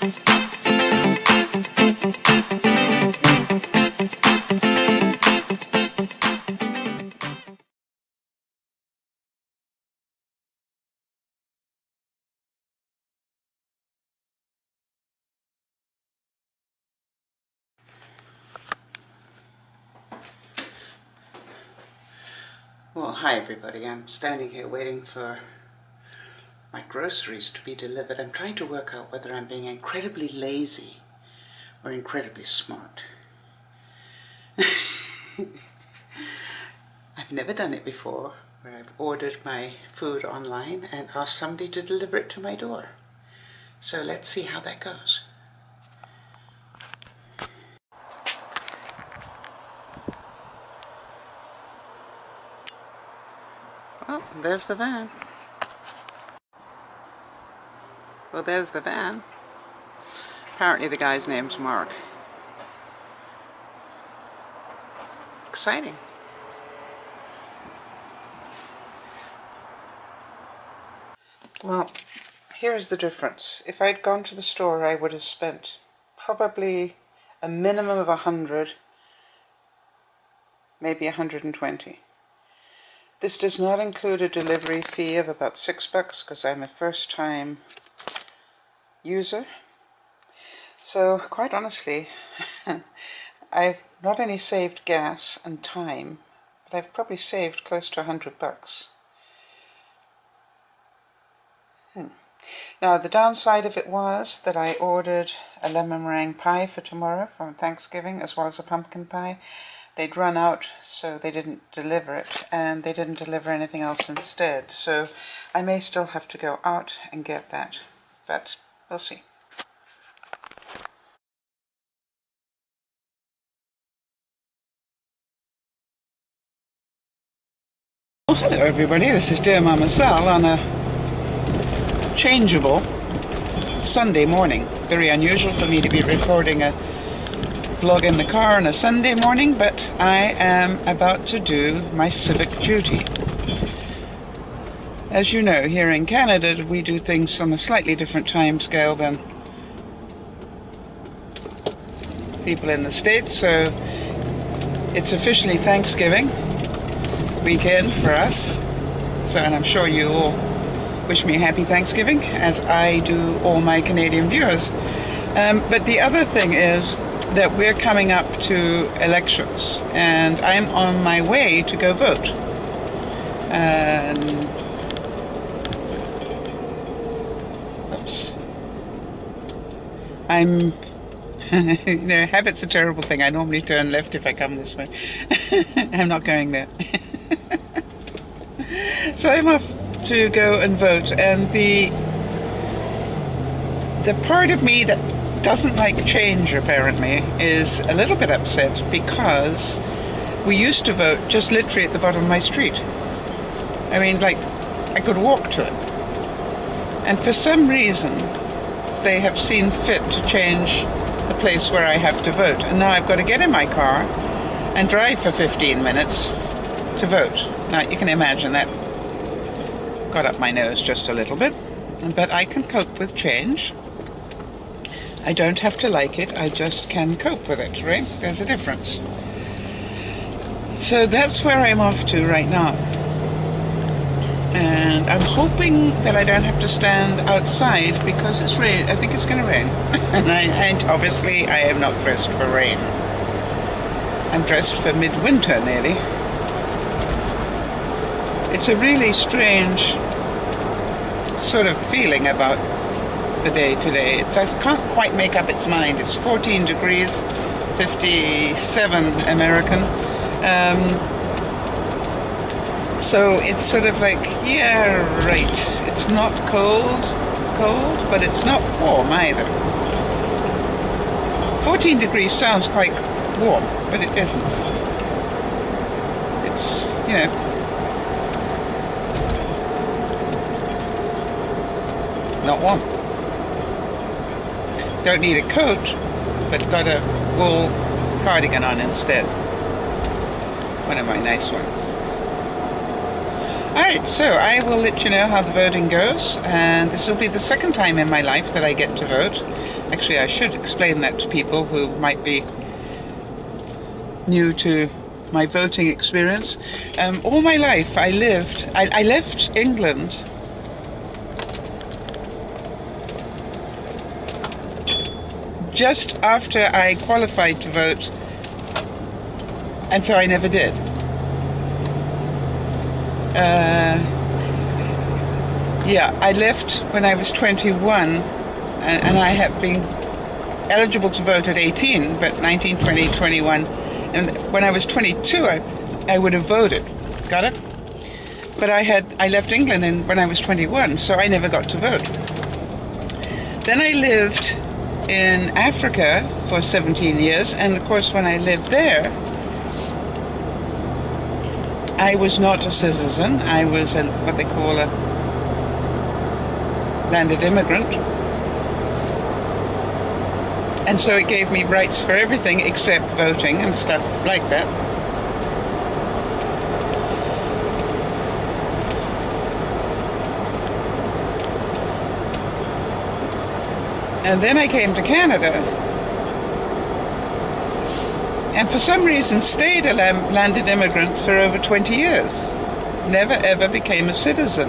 Well, hi everybody. I'm standing here waiting for my groceries to be delivered. I'm trying to work out whether I'm being incredibly lazy or incredibly smart. I've never done it before, where I've ordered my food online and asked somebody to deliver it to my door. So let's see how that goes. Oh, there's the van. Well, there's the van. Apparently the guy's name's Mark. Exciting. Well, here's the difference. If I'd gone to the store, I would have spent probably a minimum of a hundred, maybe a hundred and twenty. This does not include a delivery fee of about six bucks because I'm a first time user. So quite honestly, I've not only saved gas and time, but I've probably saved close to a hundred bucks. Hmm. Now the downside of it was that I ordered a lemon meringue pie for tomorrow for Thanksgiving as well as a pumpkin pie they'd run out so they didn't deliver it and they didn't deliver anything else instead so I may still have to go out and get that but we'll see. Hello everybody, this is Dear Mama Sal on a changeable Sunday morning. Very unusual for me to be recording a vlog in the car on a Sunday morning, but I am about to do my civic duty. As you know, here in Canada we do things on a slightly different time scale than people in the States, so it's officially Thanksgiving weekend for us. So, and I'm sure you all wish me a happy Thanksgiving, as I do all my Canadian viewers. Um, but the other thing is, that we're coming up to elections and I'm on my way to go vote. And I'm you know, habit's a terrible thing. I normally turn left if I come this way. I'm not going there. so I'm off to go and vote and the the part of me that doesn't like change apparently is a little bit upset because we used to vote just literally at the bottom of my street. I mean, like, I could walk to it. And for some reason, they have seen fit to change the place where I have to vote. And now I've got to get in my car and drive for 15 minutes to vote. Now, you can imagine that got up my nose just a little bit, but I can cope with change. I don't have to like it, I just can cope with it, right? There's a difference. So that's where I'm off to right now. And I'm hoping that I don't have to stand outside because it's rain. I think it's going to rain. and, I, and obviously I am not dressed for rain. I'm dressed for midwinter nearly. It's a really strange sort of feeling about the day today. It can't quite make up its mind. It's 14 degrees, 57 American. Um, so it's sort of like, yeah, right. It's not cold, cold, but it's not warm either. 14 degrees sounds quite warm, but it isn't. It's, you know, not warm. Don't need a coat, but got a wool cardigan on instead. One of my nice ones. Alright, so I will let you know how the voting goes, and this will be the second time in my life that I get to vote. Actually, I should explain that to people who might be new to my voting experience. Um, all my life, I lived, I, I left England just after I qualified to vote, and so I never did. Uh, yeah, I left when I was 21, and, and I have been eligible to vote at 18, but 19, 20, 21. And when I was 22, I, I would have voted. Got it? But I had I left England in, when I was 21, so I never got to vote. Then I lived in Africa for 17 years, and of course, when I lived there, I was not a citizen. I was a, what they call a landed immigrant. And so it gave me rights for everything except voting and stuff like that. And then I came to Canada. And for some reason stayed a landed immigrant for over 20 years. Never ever became a citizen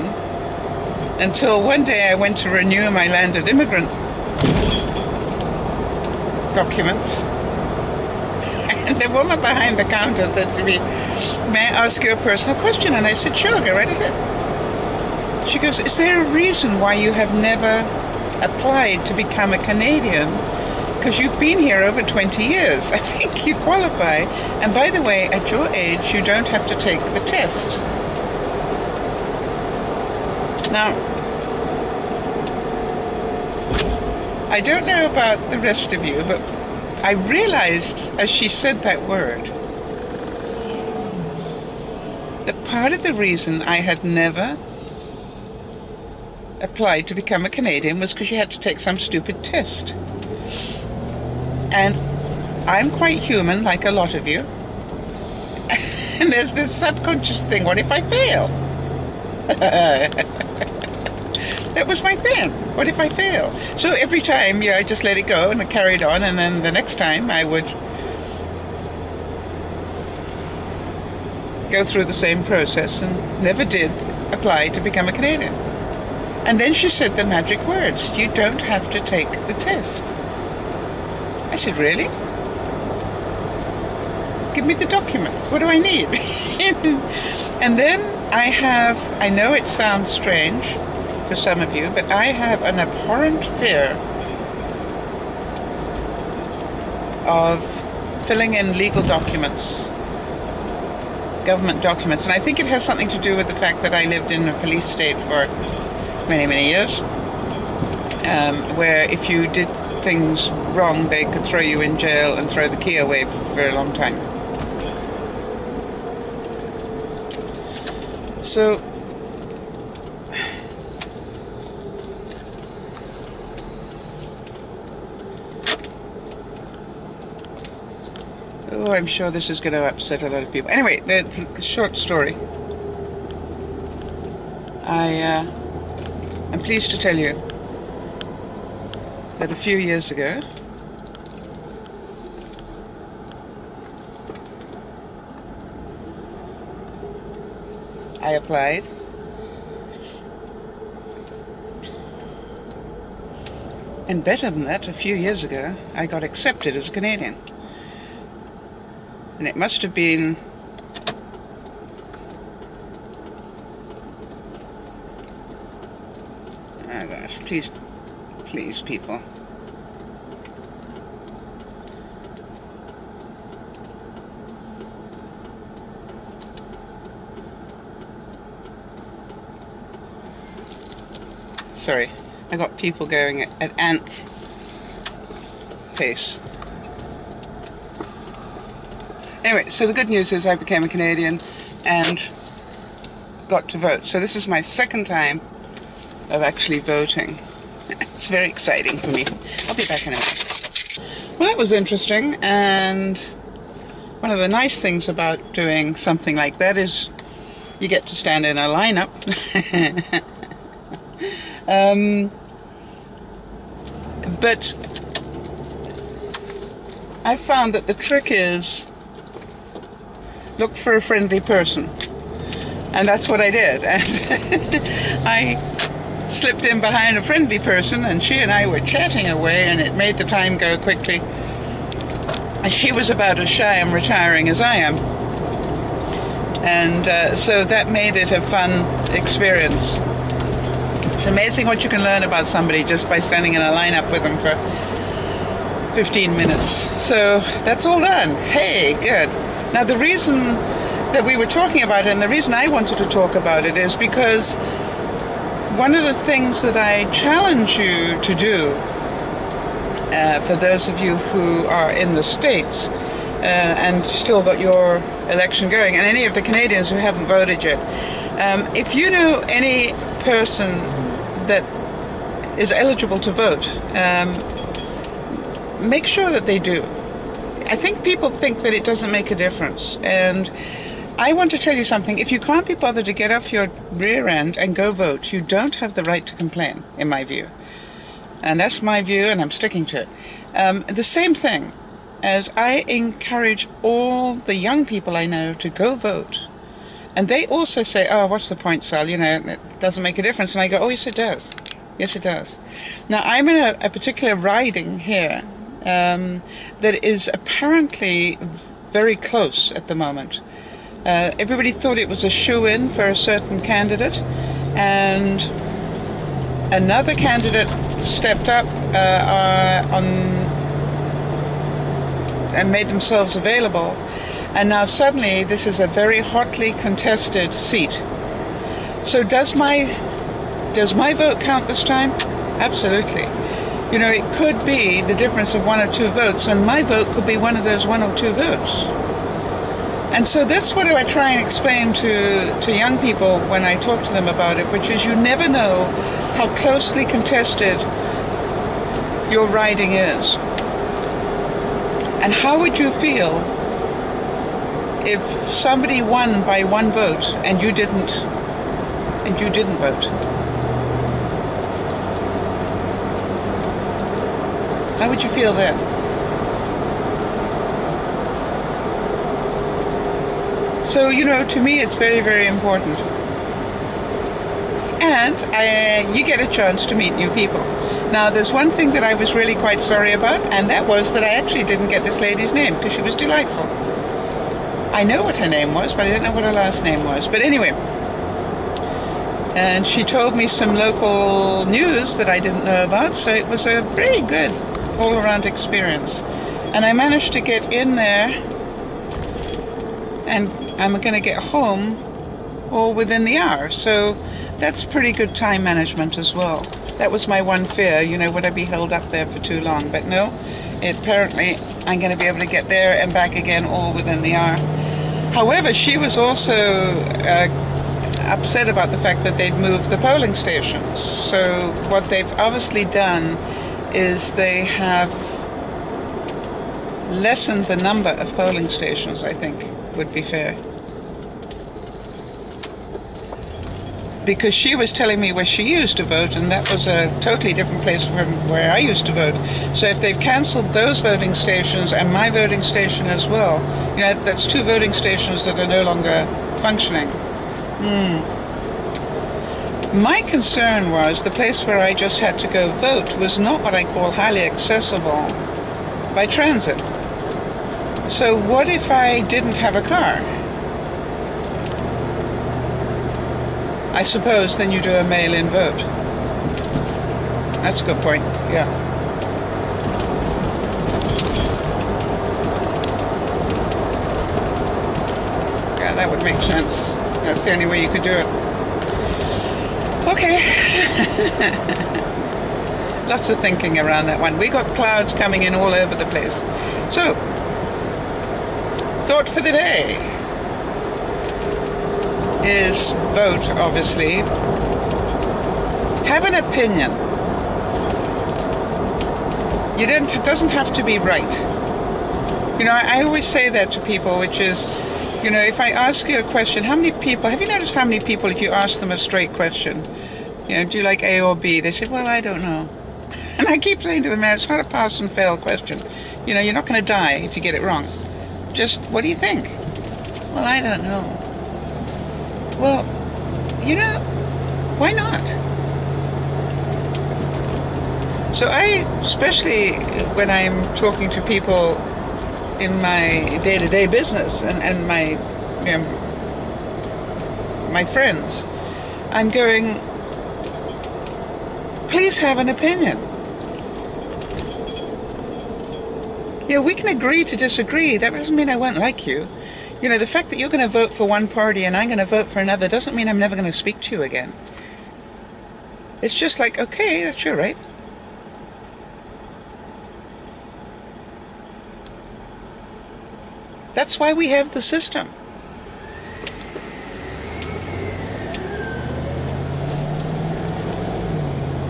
until one day I went to renew my landed immigrant documents. And the woman behind the counter said to me, May I ask you a personal question? And I said, Sure, go right ahead. She goes, Is there a reason why you have never applied to become a Canadian? Because you've been here over 20 years. I think you qualify. And by the way, at your age, you don't have to take the test. Now, I don't know about the rest of you, but I realized as she said that word that part of the reason I had never applied to become a Canadian was because you had to take some stupid test. And I'm quite human, like a lot of you. and there's this subconscious thing what if I fail? that was my thing. What if I fail? So every time, yeah, I just let it go and I carried on, and then the next time I would go through the same process and never did apply to become a Canadian. And then she said the magic words you don't have to take the test. I said, Really? Give me the documents. What do I need? and then I have, I know it sounds strange for some of you, but I have an abhorrent fear of filling in legal documents, government documents. And I think it has something to do with the fact that I lived in a police state for many, many years, um, where if you did things wrong, they could throw you in jail and throw the key away for a long time. So Oh, I'm sure this is going to upset a lot of people. Anyway, the, the short story. I uh, am pleased to tell you that a few years ago, I applied. And better than that, a few years ago, I got accepted as a Canadian. And it must have been Oh gosh, please, please, people. Sorry, I got people going at, ant pace. Anyway, so the good news is I became a Canadian and got to vote. So this is my second time of actually voting. It's very exciting for me. I'll be back in a minute. Well, that was interesting, and one of the nice things about doing something like that is you get to stand in a lineup. um, but I found that the trick is look for a friendly person. And that's what I did. And I slipped in behind a friendly person, and she and I were chatting away, and it made the time go quickly. And she was about as shy and retiring as I am. And uh, so that made it a fun experience. It's amazing what you can learn about somebody just by standing in a lineup with them for 15 minutes. So that's all done. Hey, good. Now, the reason that we were talking about it, and the reason I wanted to talk about it, is because one of the things that I challenge you to do, uh, for those of you who are in the States uh, and still got your election going, and any of the Canadians who haven't voted yet, um, if you know any person that is eligible to vote, um, make sure that they do. I think people think that it doesn't make a difference. And I want to tell you something. If you can't be bothered to get off your rear end and go vote, you don't have the right to complain, in my view. And that's my view, and I'm sticking to it. Um, the same thing as I encourage all the young people I know to go vote. And they also say, oh, what's the point, Sal? You know, it doesn't make a difference. And I go, oh, yes, it does. Yes, it does. Now, I'm in a, a particular riding here um, that is apparently very close at the moment. Uh, everybody thought it was a shoe in for a certain candidate, and another candidate stepped up uh, uh, on and made themselves available. And now suddenly, this is a very hotly contested seat. So does my does my vote count this time? Absolutely. You know, it could be the difference of one or two votes, and my vote could be one of those one or two votes. And so that's what I try and explain to, to young people when I talk to them about it, which is you never know how closely contested your riding is. And how would you feel if somebody won by one vote and you didn't and you didn't vote? How would you feel then? So, you know, to me it's very, very important. And uh, you get a chance to meet new people. Now, there's one thing that I was really quite sorry about, and that was that I actually didn't get this lady's name because she was delightful. I know what her name was, but I didn't know what her last name was. But anyway, and she told me some local news that I didn't know about, so it was a very good all around experience. And I managed to get in there and I'm going to get home all within the hour. So that's pretty good time management as well. That was my one fear, you know, would I be held up there for too long? But no, it, apparently I'm going to be able to get there and back again all within the hour. However, she was also uh, upset about the fact that they'd moved the polling stations. So what they've obviously done is they have lessened the number of polling stations, I think would be fair. Because she was telling me where she used to vote, and that was a totally different place from where I used to vote. So if they've cancelled those voting stations and my voting station as well, you know, that's two voting stations that are no longer functioning. Hmm. My concern was the place where I just had to go vote was not what I call highly accessible by transit. So, what if I didn't have a car? I suppose then you do a mail in vote. That's a good point, yeah. Yeah, that would make sense. That's the only way you could do it. Okay. Lots of thinking around that one. We got clouds coming in all over the place. So, thought for the day is vote, obviously. Have an opinion. You don't, it doesn't have to be right. You know, I, always say that to people, which is, You know, if I ask you a question, how many people, have you noticed how many people, if you ask them a straight question, you know, do you like A or B? They say, well, I don't know. And I keep saying to them, it's not a pass and fail question. You know, you're not going to die if you get it wrong. Just, what do you think? Well, I don't know. Well, you know, why not? So I, especially when I'm talking to people in my day-to-day business and, and my, you know, my friends, I'm going, please have an opinion. Yeah, we can agree to disagree. That doesn't mean I won't like you. You know, the fact that you're going to vote for one party and I'm going to vote for another doesn't mean I'm never going to speak to you again. It's just like, okay, that's your right. That's why we have the system.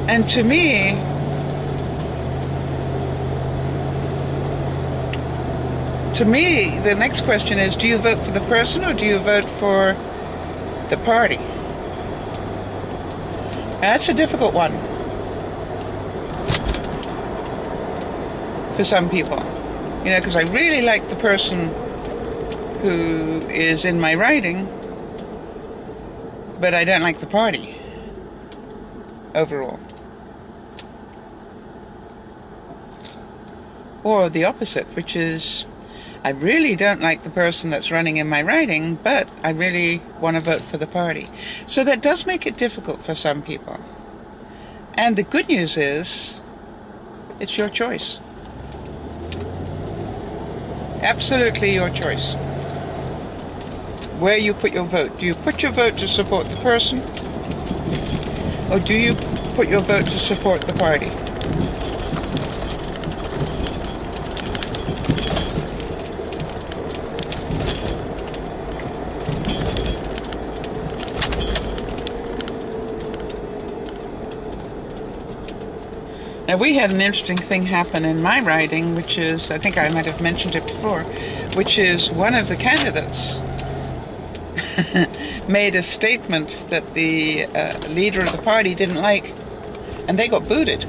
And to me, to me, the next question is do you vote for the person or do you vote for the party? That's a difficult one for some people. You know, because I really like the person who is in my riding, but I don't like the party overall. Or the opposite, which is I really don't like the person that's running in my riding, but I really want to vote for the party. So that does make it difficult for some people. And the good news is, it's your choice. Absolutely your choice. Where you put your vote. Do you put your vote to support the person? Or do you put your vote to support the party? Now, we had an interesting thing happen in my riding, which is, I think I might have mentioned it before, which is one of the candidates made a statement that the uh, leader of the party didn't like, and they got booted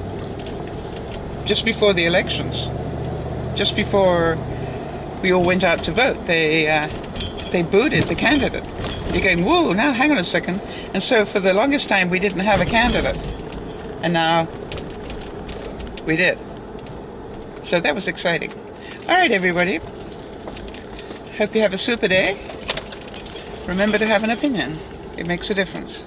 just before the elections, just before we all went out to vote. They uh, they booted the candidate. You're going, whoa! Now, hang on a second. And so, for the longest time, we didn't have a candidate, and now we did. So that was exciting. All right, everybody. Hope you have a super day. Remember to have an opinion. It makes a difference.